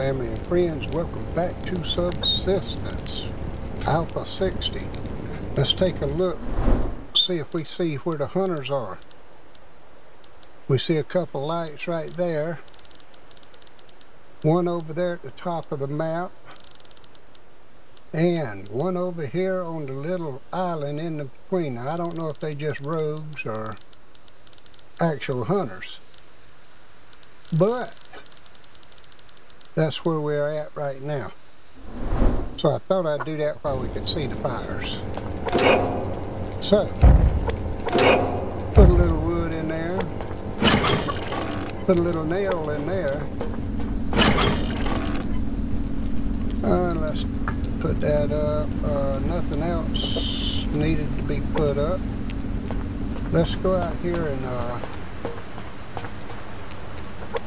Family and friends, welcome back to Subsistence Alpha 60. Let's take a look, see if we see where the hunters are. We see a couple lights right there. One over there at the top of the map. And one over here on the little island in the between. Now, I don't know if they just rogues or actual hunters. But that's where we're at right now. So I thought I'd do that while we could see the fires. So, put a little wood in there, put a little nail in there. Uh, let's put that up. Uh, nothing else needed to be put up. Let's go out here and uh,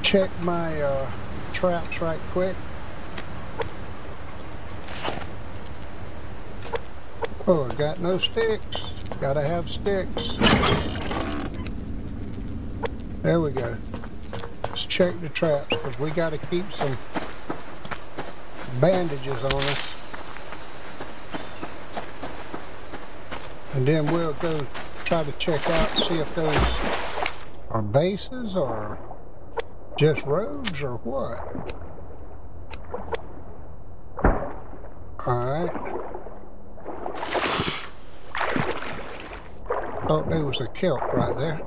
check my uh, traps right quick. Oh, I got no sticks. Gotta have sticks. There we go. Let's check the traps because we gotta keep some bandages on us. And then we'll go try to check out, see if those are bases or just rogues or what? Alright. Thought there was a kelp right there.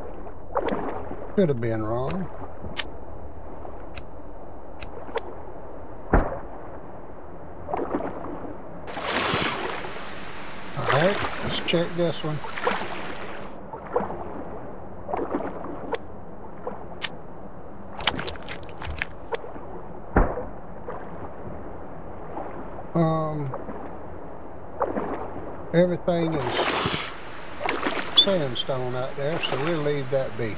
Could have been wrong. Alright, let's check this one. Um, everything is sandstone out there, so we'll leave that be.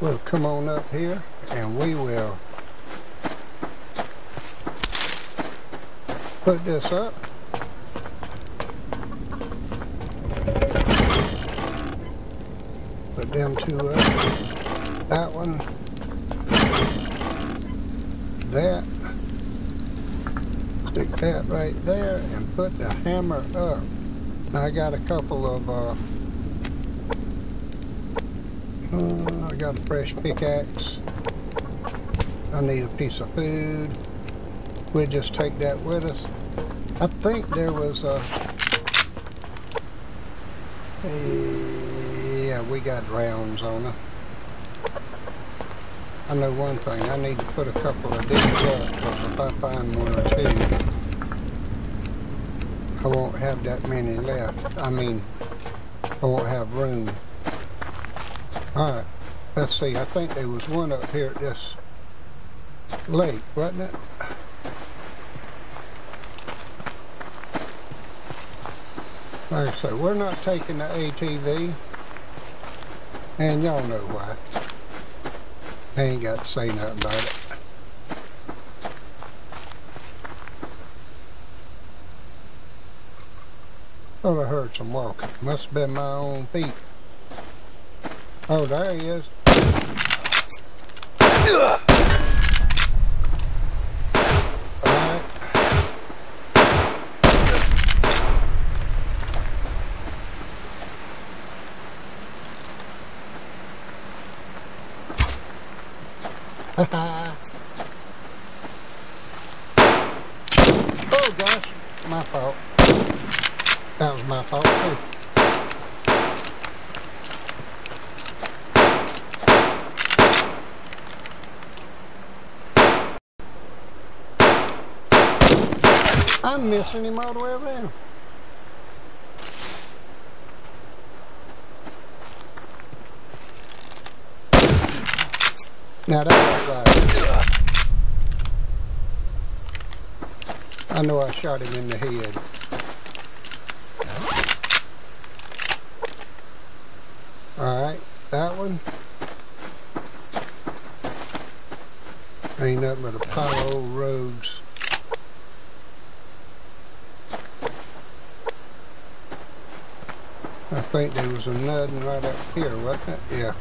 We'll come on up here and we will put this up. Put them two up. That one. That. Stick that right there and put the hammer up. I got a couple of uh, uh, I got a fresh pickaxe. I need a piece of food. We'll just take that with us. I think there was a, a yeah, we got rounds on it. I know one thing, I need to put a couple of these up if I find one or two, I won't have that many left. I mean, I won't have room. Alright, let's see. I think there was one up here at this lake, wasn't it? Like I said, we're not taking the ATV, and y'all know why. I ain't got to say nothing about it. Thought I heard some walking. Must have been my own feet. Oh, there he is. Alright. oh gosh, my fault. That was my fault too. I'm missing him all the way around. Now that was right. I know I shot him in the head. Alright, that one. Ain't nothing but a pile of old rogues. Think there was a nudding right up here, wasn't it? Yeah.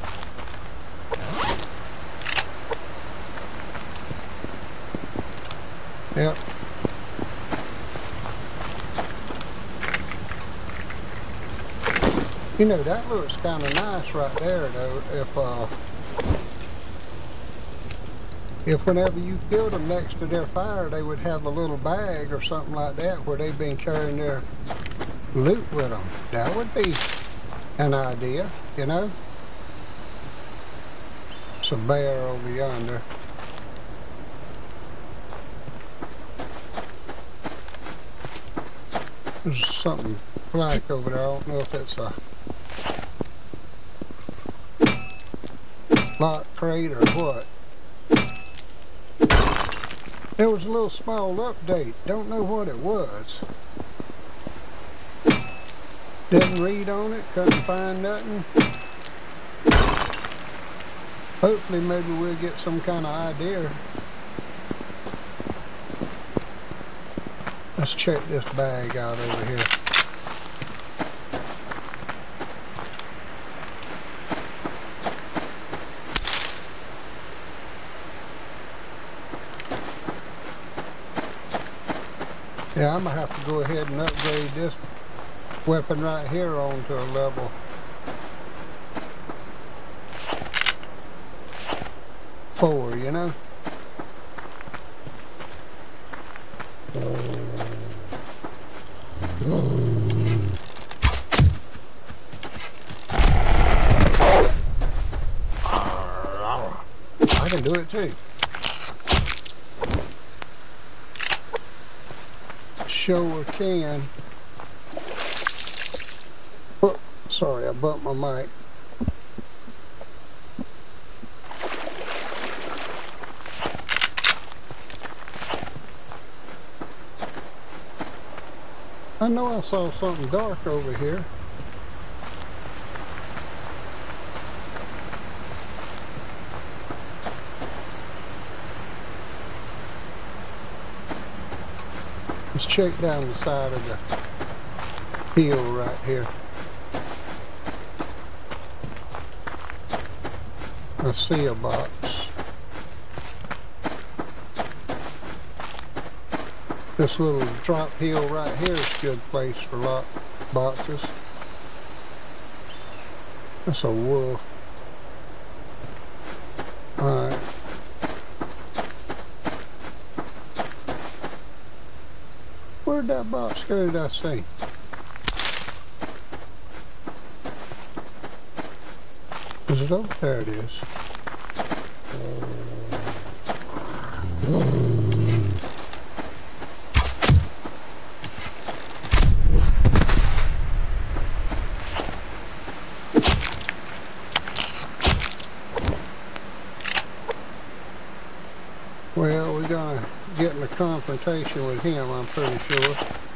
Yep. You know, that looks kind of nice right there, though, if, uh, if whenever you killed them next to their fire, they would have a little bag or something like that where they've been carrying their loot with them. That would be an idea, you know? It's a bear over yonder. There's something black over there. I don't know if it's a lock crate or what. There was a little small update. Don't know what it was. Didn't read on it, couldn't find nothing. Hopefully maybe we'll get some kind of idea. Let's check this bag out over here. Yeah, I'm to have to go ahead and upgrade this weapon right here onto a level. Four, you know? I can do it too. Show Sure can. Sorry, I bumped my mic. I know I saw something dark over here. Let's check down the side of the hill right here. A box. This little drop hill right here is a good place for lock boxes. That's a wolf. Alright. Where'd that box go did I see? Is it over? There it is. Well, we're to get in a confrontation with him, I'm pretty sure.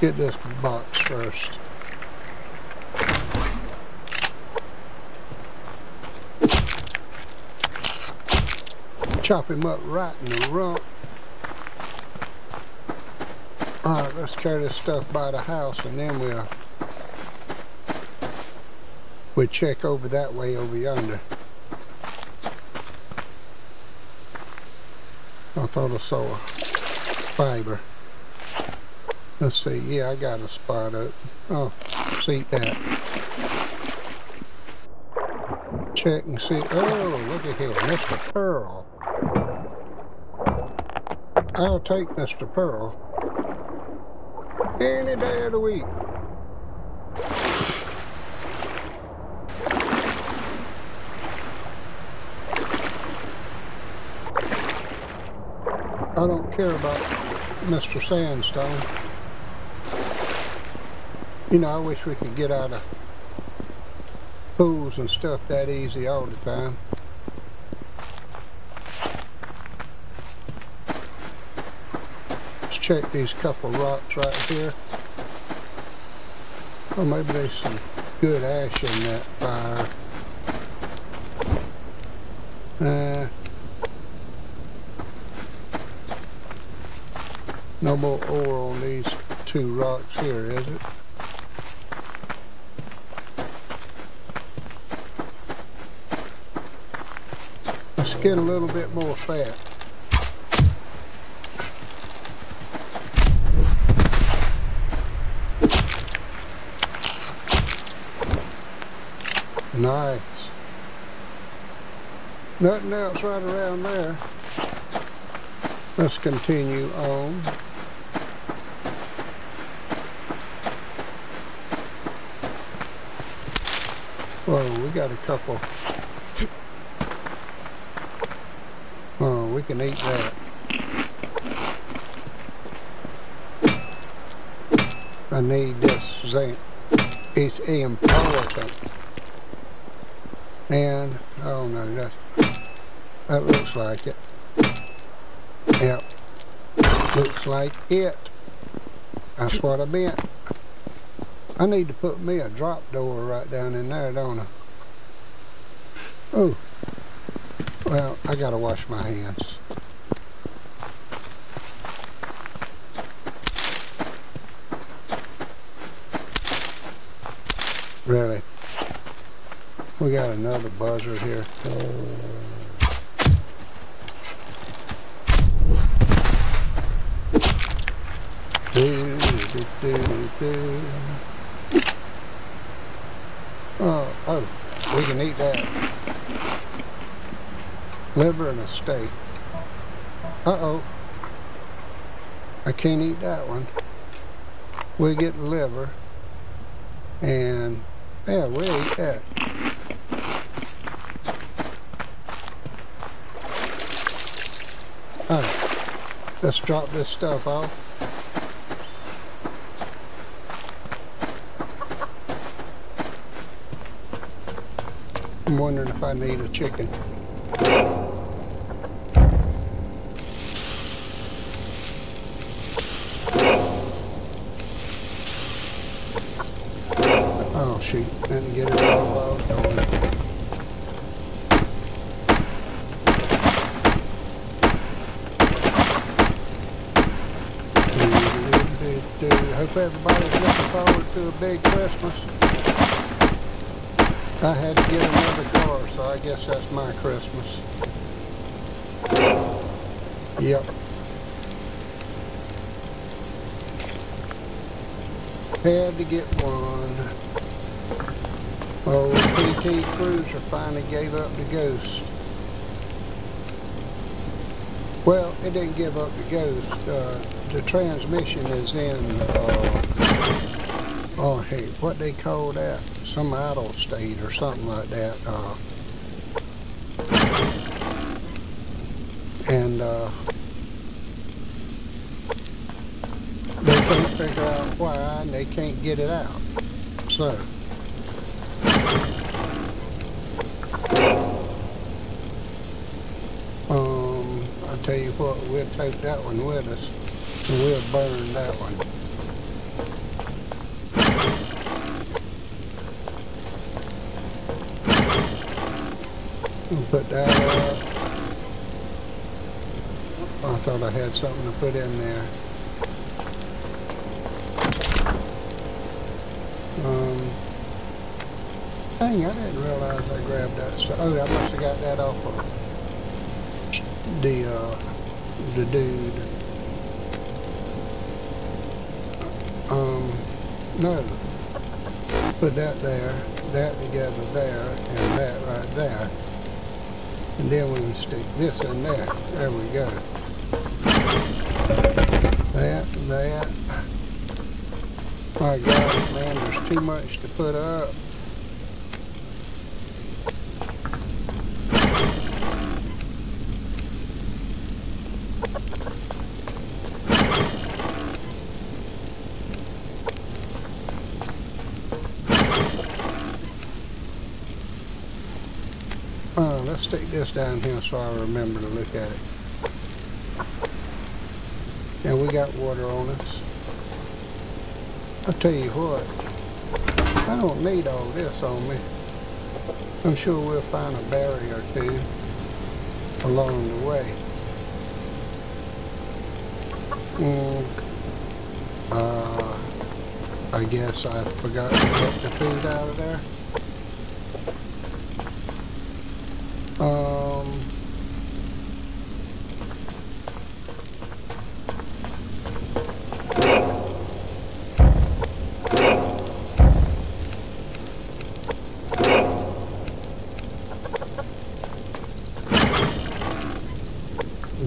Get this box first. Chop him up right in the rump. Alright, let's carry this stuff by the house and then we'll we'll check over that way over yonder. I thought I saw a fiber. Let's see, yeah, I got a spot up. Oh, see that. Check and see. Oh, look at here, Mr. Pearl. I'll take Mr. Pearl any day of the week. I don't care about Mr. Sandstone. You know, I wish we could get out of pools and stuff that easy all the time. Let's check these couple rocks right here. Or maybe there's some good ash in that fire. Uh, no more ore on these two rocks here, is it? Let's a little bit more fat. Nice. Nothing else right around there. Let's continue on. Whoa, we got a couple. Oh, we can eat that. I need this zinc. It's important. And, oh no, that, that looks like it. Yep. Looks like it. That's what I meant. I need to put me a drop door right down in there, don't I? Oh. Well, I gotta wash my hands. Really? We got another buzzer here. Do. Oh, oh, we can eat that. Liver and a steak. Uh-oh. I can't eat that one. We get liver. And, yeah, we'll eat that. Alright, let's drop this stuff off. I'm wondering if I need a chicken. Oh shoot, didn't get it all out. hope everybody's looking forward to a big Christmas. I had to get another car, so I guess that's my Christmas. Yep. Had to get one. Oh, PT Cruiser finally gave up the ghost. Well, it didn't give up the ghost. Uh, the transmission is in, uh, oh hey, what they call that? Some idle state or something like that. Uh, and uh, they can't figure out why and they can't get it out. So, Um, I tell you what, we'll take that one with us and we'll burn that one. We'll put that up. I thought I had something to put in there. Um, dang, I didn't realize I grabbed that. So, oh, I must have got that off of the uh, the dude. Um, no. Put that there, that together there, and that right there. And then we can stick this in there. There we go. That, that. My God, man, there's too much to put up. Let's stick this down here so I remember to look at it. And we got water on us. I'll tell you what, I don't need all this on me. I'm sure we'll find a berry or two. along the way. Mm, uh, I guess I forgot to get the food out of there. Um,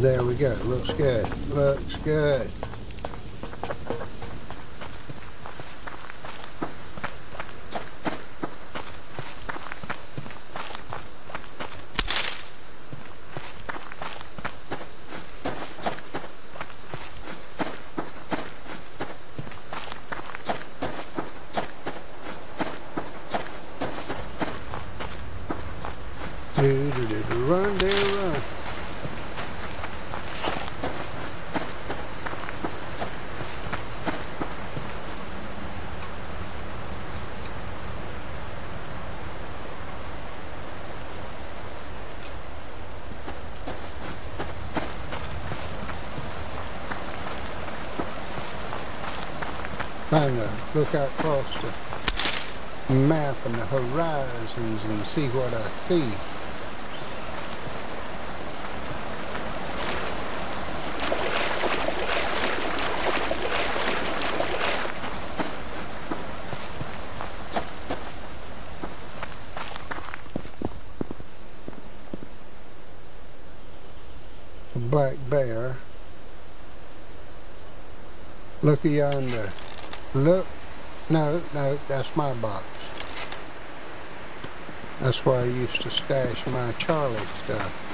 There we go. Looks good. Looks good. Trying to look out across the map and the horizons and see what I see. Black bear. Look yonder. Look, no, no, that's my box. That's where I used to stash my Charlie stuff.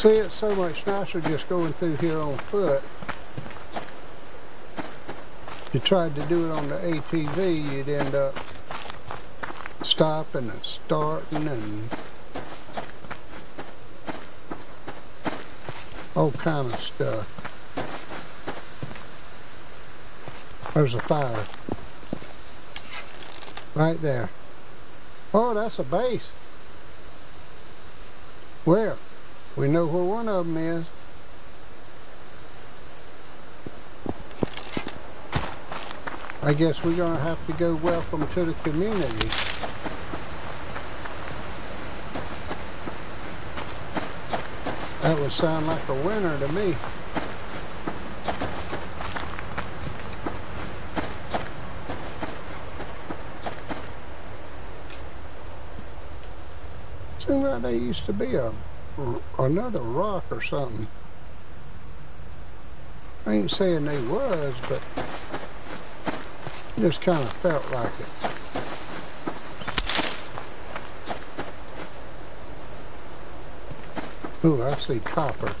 See, it's so much nicer just going through here on foot. If you tried to do it on the ATV, you'd end up stopping and starting and all kind of stuff. There's a fire. Right there. Oh, that's a base. Where? We know where one of them is. I guess we're going to have to go welcome to the community. That would sound like a winner to me. Like there used to be a another rock or something. I ain't saying they was, but just kind of felt like it. Ooh, I see copper.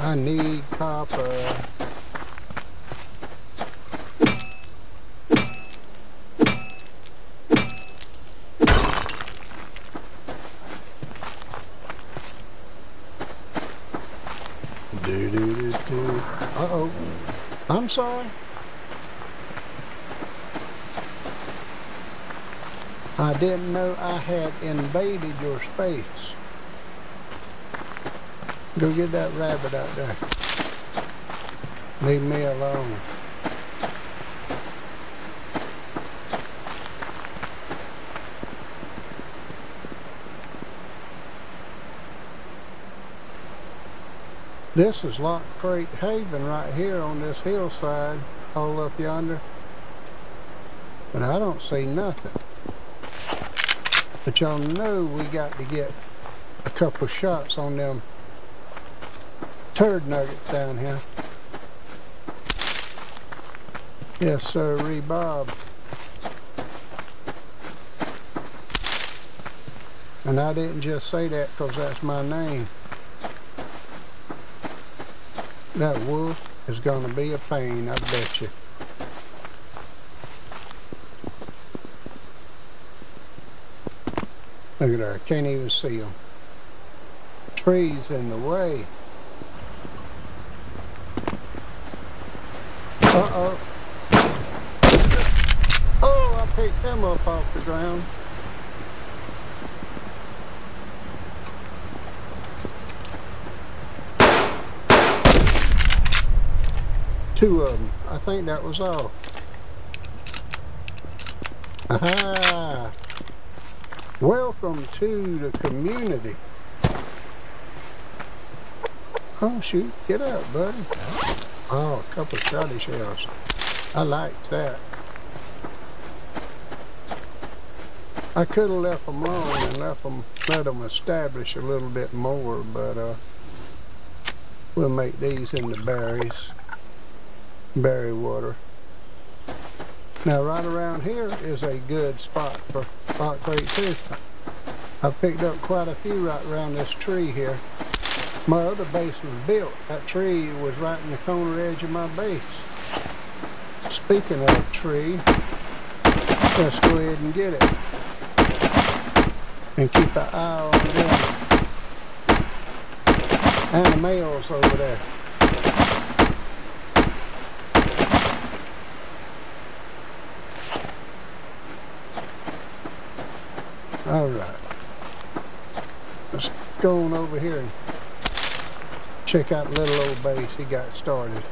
I need copper. Do, do, do, do. Uh-oh. I'm sorry. I didn't know I had invaded your space. Go get that rabbit out there. Leave me alone. This is lock crate Haven right here on this hillside, all up yonder. But I don't see nothing. But y'all know we got to get a couple of shots on them turd nuggets down here. Yes, sir, Bob. And I didn't just say that because that's my name. That wolf is going to be a pain, I bet you. Look at her, I can't even see them. Trees in the way. Uh-oh. Oh, I picked him up off the ground. Two of them. I think that was all. Aha! Welcome to the community. Oh shoot, get up, buddy. Oh, a couple of shotty shells. I like that. I could have left them alone and left them, let them establish a little bit more, but uh, we'll make these into berries, berry water. Now right around here is a good spot for rock crate too. I picked up quite a few right around this tree here. My other base was built. That tree was right in the corner edge of my base. Speaking of tree, let's go ahead and get it. And keep an eye on them. And the males over there. All right. Let's go on over here and check out little old base he got started.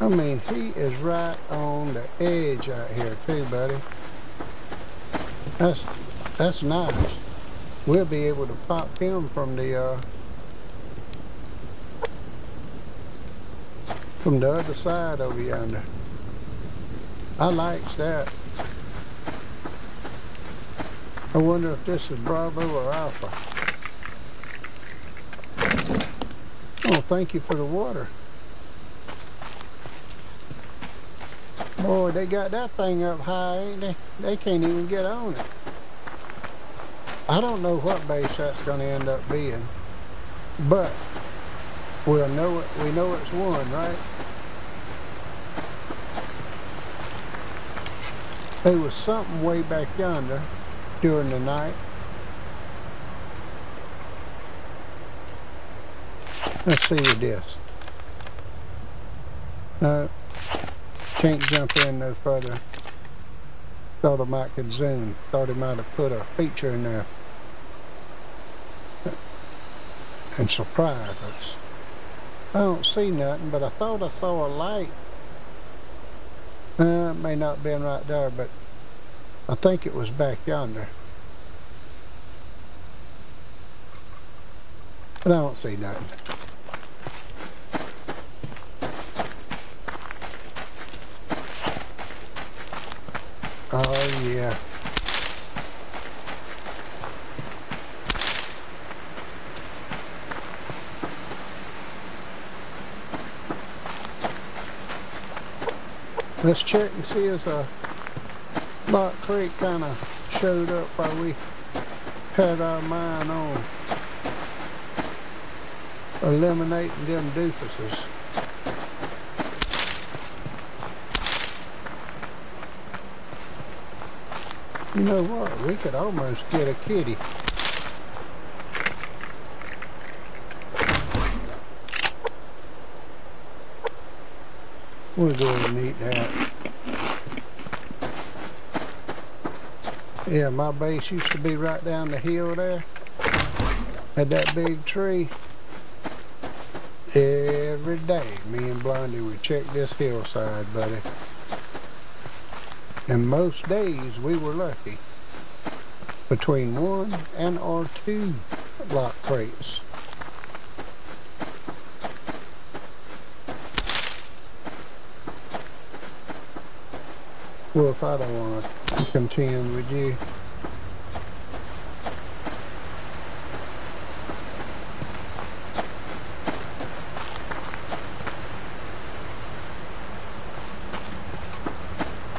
I mean, he is right on the edge out here too, buddy. That's that's nice. We'll be able to pop him from the uh, from the other side over yonder. I likes that. I wonder if this is Bravo or Alpha. Oh, thank you for the water. Boy, they got that thing up high, ain't they? They can't even get on it. I don't know what base that's going to end up being, but we'll know it. We know it's one, right? There was something way back yonder during the night. Let's see this. No, can't jump in no further. Thought I might could zoom. Thought he might have put a feature in there. And surprise us. I don't see nothing, but I thought I saw a light. Uh, it may not have been right there, but I think it was back yonder. But I don't see nothing. Oh yeah. Let's check and see if a lock crate kind of showed up while we had our mind on eliminating them doofuses. You know what? We could almost get a kitty. We'll go ahead and eat that. Yeah, my base used to be right down the hill there. Had that big tree. Every day, me and Blondie would check this hillside, buddy. And most days we were lucky. Between one and or two lock crates. Well, if I don't want to contend with you.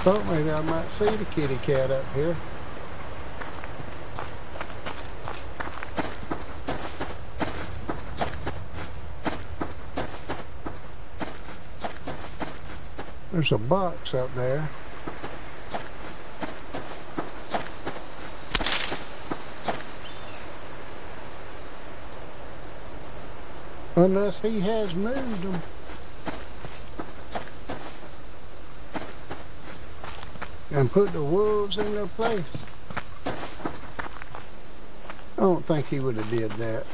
Thought maybe I might see the kitty cat up here. There's a box up there. Unless he has moved them. And put the wolves in their place. I don't think he would have did that.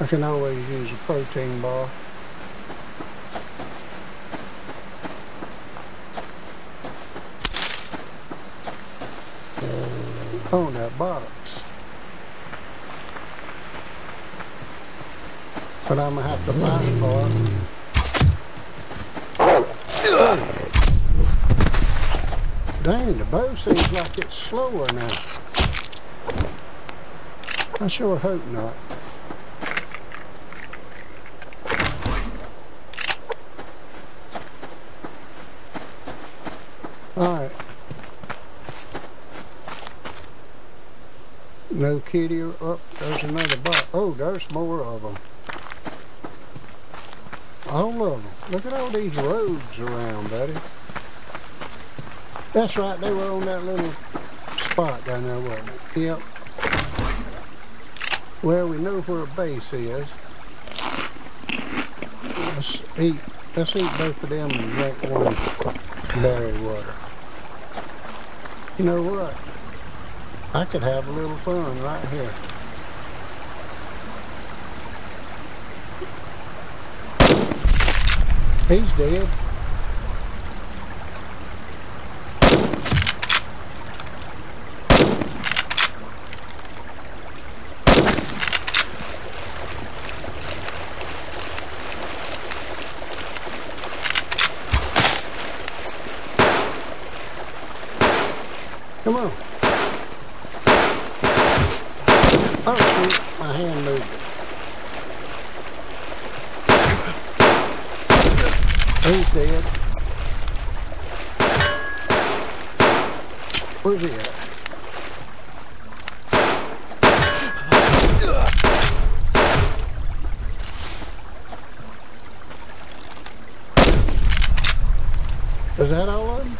I can always use a protein bar. Oh, that box. But I'm gonna have to fight for it. Dang, the bow seems like it's slower now. I sure hope not. Alright. No kitty. Oh, there's another box. Oh, there's more of them. All of them. Look at all these rogues around, buddy. That's right, they were on that little spot down there, wasn't it? Yep. Well, we know where a base is. Let's eat. Let's eat both of them and drink one berry water. You know what? I could have a little fun right here. He's dead. Come on. Oh, shoot. My hand moved. Dead. Where's he at? Is that all of them?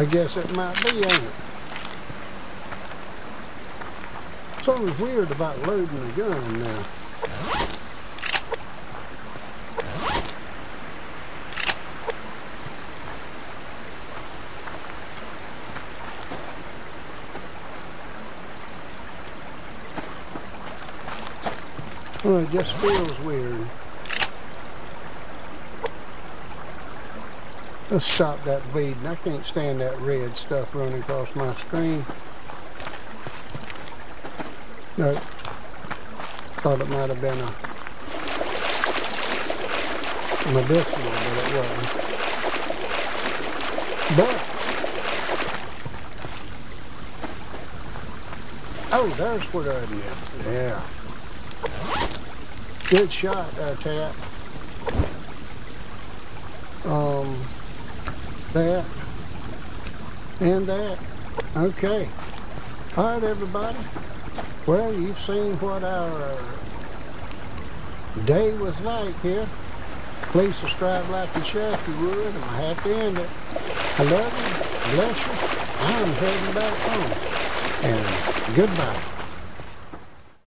I guess it might be, ain't it? Something's weird about loading the gun now. Well, it just feels weird. Let's stop that bleeding. I can't stand that red stuff running across my screen. No. Thought it might have been a medicinal, but it wasn't. But, oh, there's where that is. Yeah. Good shot there, Tat. Um, that, and that. Okay. All right, everybody. Well, you've seen what our day was like here. Please subscribe, like, and share if you would. I'm have to end it. I love you. Bless you. I'm heading back home. And goodbye.